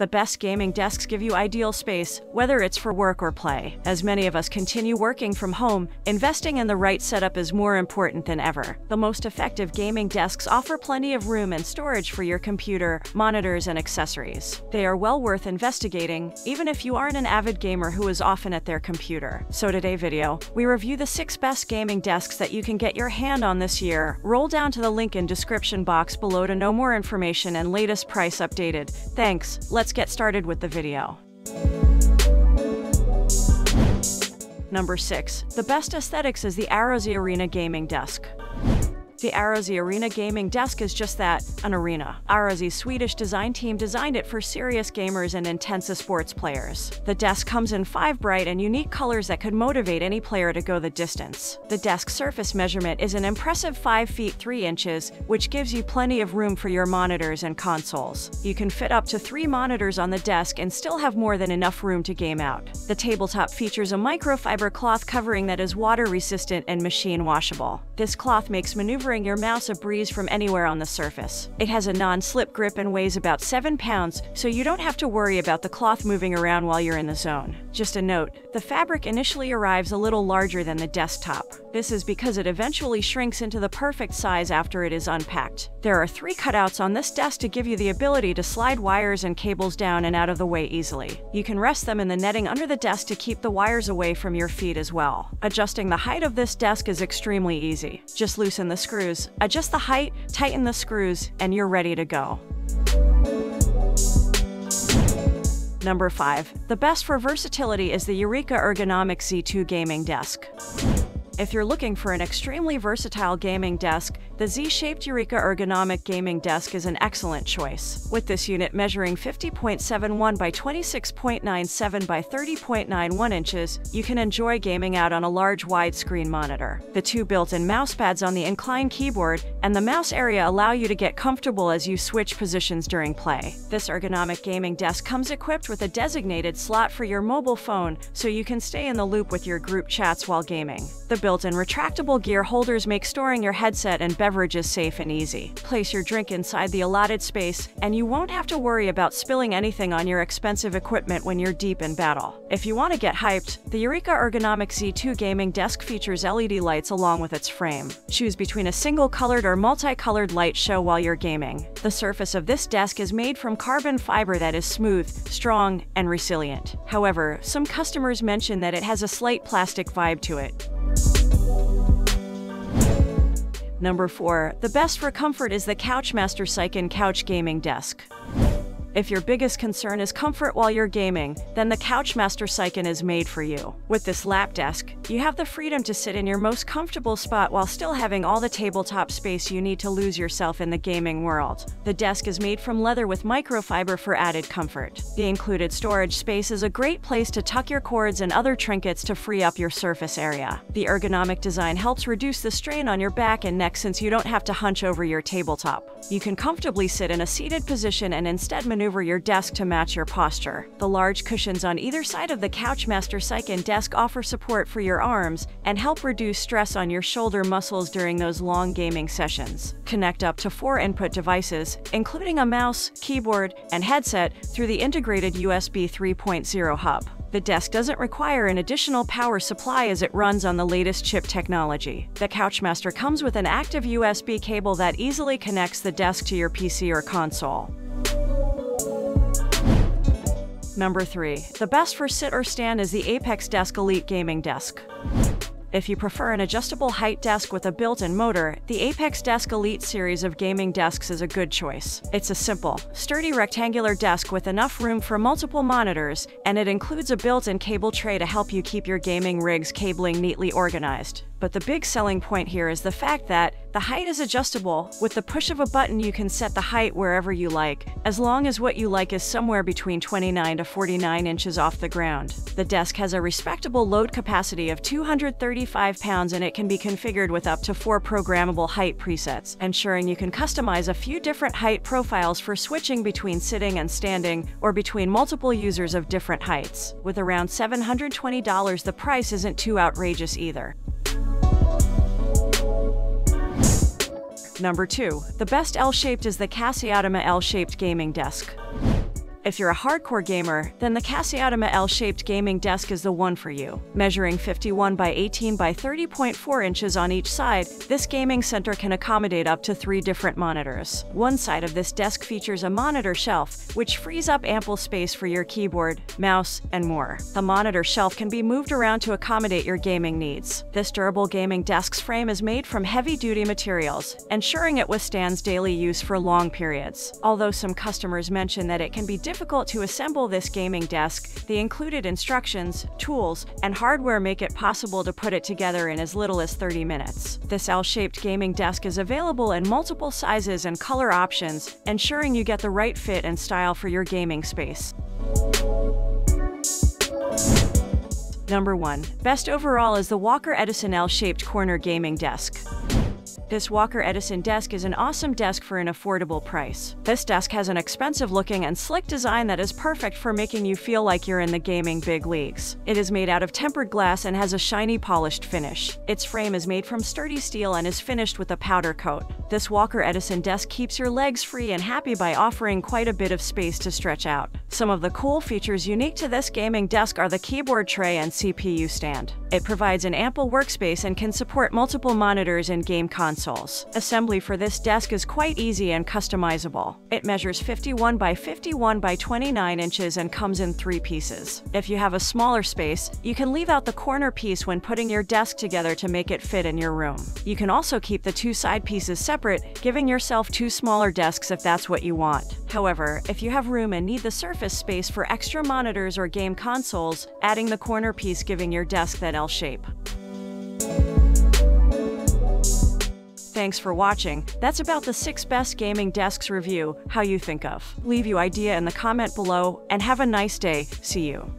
The best gaming desks give you ideal space, whether it's for work or play. As many of us continue working from home, investing in the right setup is more important than ever. The most effective gaming desks offer plenty of room and storage for your computer, monitors, and accessories. They are well worth investigating, even if you aren't an avid gamer who is often at their computer. So today video, we review the 6 best gaming desks that you can get your hand on this year. Roll down to the link in description box below to know more information and latest price updated. Thanks, let's get started with the video. Number 6. The best aesthetics is the Arozzi Arena Gaming Desk. The Arozzi Arena gaming desk is just that, an arena. Arozzi's Swedish design team designed it for serious gamers and intense sports players. The desk comes in five bright and unique colors that could motivate any player to go the distance. The desk surface measurement is an impressive 5 feet 3 inches, which gives you plenty of room for your monitors and consoles. You can fit up to three monitors on the desk and still have more than enough room to game out. The tabletop features a microfiber cloth covering that is water resistant and machine washable. This cloth makes maneuvering your mouse a breeze from anywhere on the surface. It has a non-slip grip and weighs about 7 pounds, so you don't have to worry about the cloth moving around while you're in the zone. Just a note, the fabric initially arrives a little larger than the desktop. This is because it eventually shrinks into the perfect size after it is unpacked. There are three cutouts on this desk to give you the ability to slide wires and cables down and out of the way easily. You can rest them in the netting under the desk to keep the wires away from your feet as well. Adjusting the height of this desk is extremely easy. Just loosen the screws, adjust the height, tighten the screws, and you're ready to go. Number 5. The best for versatility is the Eureka Ergonomic Z2 Gaming Desk. If you're looking for an extremely versatile gaming desk, the Z-shaped Eureka Ergonomic Gaming Desk is an excellent choice. With this unit measuring 50.71 by 26.97 by 30.91 inches, you can enjoy gaming out on a large widescreen monitor. The two built-in mouse pads on the inclined keyboard and the mouse area allow you to get comfortable as you switch positions during play. This ergonomic gaming desk comes equipped with a designated slot for your mobile phone so you can stay in the loop with your group chats while gaming. The built-in retractable gear holders make storing your headset and beverages safe and easy. Place your drink inside the allotted space, and you won't have to worry about spilling anything on your expensive equipment when you're deep in battle. If you want to get hyped, the Eureka Ergonomic Z2 gaming desk features LED lights along with its frame. Choose between a single-colored or multicolored light show while you're gaming. The surface of this desk is made from carbon fiber that is smooth, strong, and resilient. However, some customers mention that it has a slight plastic vibe to it. Number 4. The best for comfort is the Couchmaster Cycon Couch Gaming Desk. If your biggest concern is comfort while you're gaming, then the Couchmaster Cycon is made for you. With this lap desk, you have the freedom to sit in your most comfortable spot while still having all the tabletop space you need to lose yourself in the gaming world. The desk is made from leather with microfiber for added comfort. The included storage space is a great place to tuck your cords and other trinkets to free up your surface area. The ergonomic design helps reduce the strain on your back and neck since you don't have to hunch over your tabletop. You can comfortably sit in a seated position and instead maneuver maneuver your desk to match your posture. The large cushions on either side of the Couchmaster Cycon desk offer support for your arms and help reduce stress on your shoulder muscles during those long gaming sessions. Connect up to four input devices, including a mouse, keyboard, and headset through the integrated USB 3.0 hub. The desk doesn't require an additional power supply as it runs on the latest chip technology. The Couchmaster comes with an active USB cable that easily connects the desk to your PC or console. Number 3. The best for sit or stand is the Apex Desk Elite Gaming Desk. If you prefer an adjustable height desk with a built-in motor, the Apex Desk Elite series of gaming desks is a good choice. It's a simple, sturdy rectangular desk with enough room for multiple monitors, and it includes a built-in cable tray to help you keep your gaming rig's cabling neatly organized. But the big selling point here is the fact that the height is adjustable. With the push of a button, you can set the height wherever you like, as long as what you like is somewhere between 29 to 49 inches off the ground. The desk has a respectable load capacity of 235 pounds and it can be configured with up to four programmable height presets, ensuring you can customize a few different height profiles for switching between sitting and standing or between multiple users of different heights. With around $720, the price isn't too outrageous either. Number 2. The best L-shaped is the Casaottima L-shaped gaming desk. If you're a hardcore gamer, then the Casaottima L-shaped gaming desk is the one for you. Measuring 51 by 18 by 30.4 inches on each side, this gaming center can accommodate up to three different monitors. One side of this desk features a monitor shelf, which frees up ample space for your keyboard, mouse, and more. The monitor shelf can be moved around to accommodate your gaming needs. This durable gaming desk's frame is made from heavy-duty materials, ensuring it withstands daily use for long periods. Although some customers mention that it can be difficult to assemble this gaming desk, the included instructions, tools, and hardware make it possible to put it together in as little as 30 minutes. This L-shaped gaming desk is available in multiple sizes and color options, ensuring you get the right fit and style for your gaming space. Number 1. Best overall is the Walker Edison L-shaped corner gaming desk. This Walker Edison desk is an awesome desk for an affordable price. This desk has an expensive looking and slick design that is perfect for making you feel like you're in the gaming big leagues. It is made out of tempered glass and has a shiny polished finish. Its frame is made from sturdy steel and is finished with a powder coat. This Walker Edison desk keeps your legs free and happy by offering quite a bit of space to stretch out. Some of the cool features unique to this gaming desk are the keyboard tray and CPU stand. It provides an ample workspace and can support multiple monitors and game consoles. Assembly for this desk is quite easy and customizable. It measures 51 by 51 by 29 inches and comes in three pieces. If you have a smaller space, you can leave out the corner piece when putting your desk together to make it fit in your room. You can also keep the two side pieces separate, giving yourself two smaller desks if that's what you want. However, if you have room and need the surface space for extra monitors or game consoles, adding the corner piece giving your desk that L shape. Thanks for watching. That's about the 6 best gaming desks review, how you think of. Leave you idea in the comment below, and have a nice day. See you.